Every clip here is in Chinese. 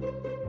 Mm-hmm.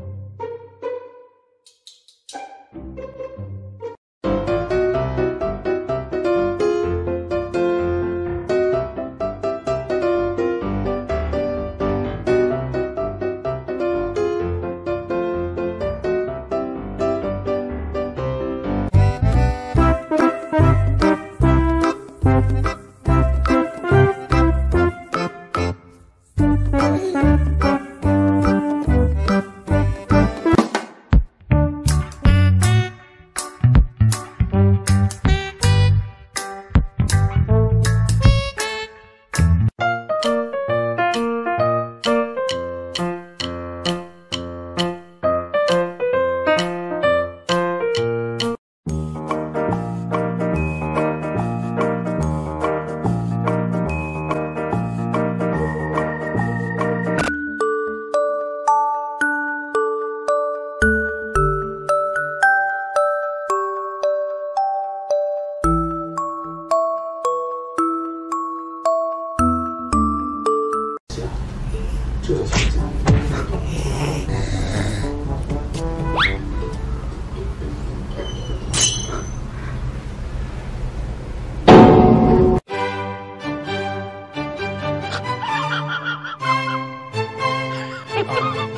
Oh,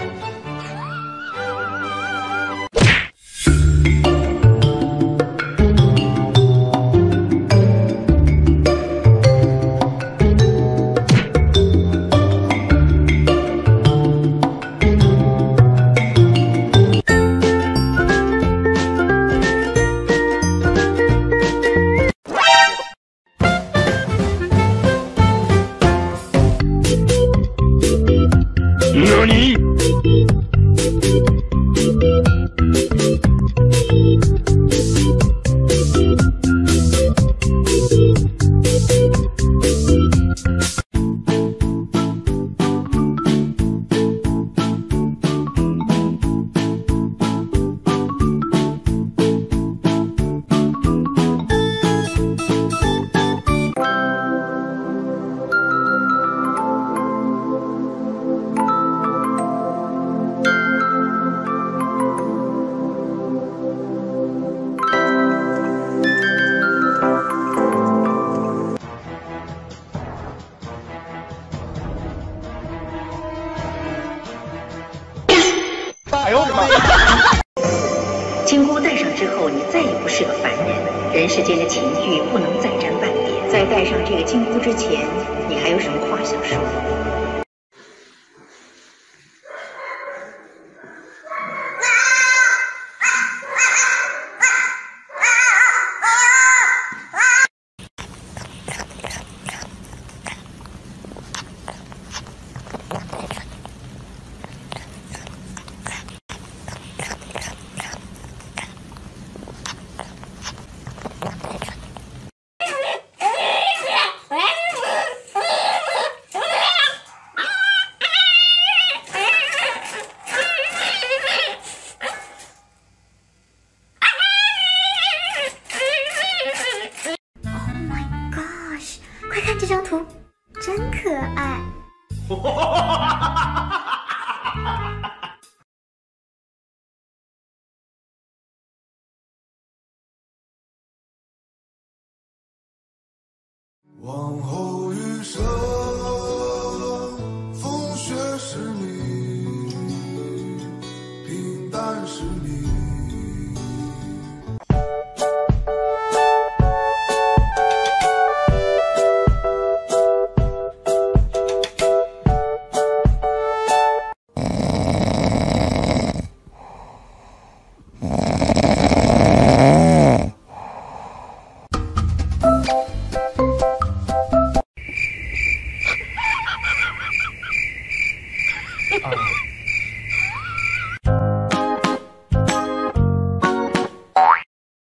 何？金箍戴上之后，你再也不是个凡人，人世间的情欲不能再沾半点。在戴上这个金箍之前，你还有什么话想说？这张图，真可爱。往后余生，风雪是你，平淡是你。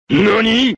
何？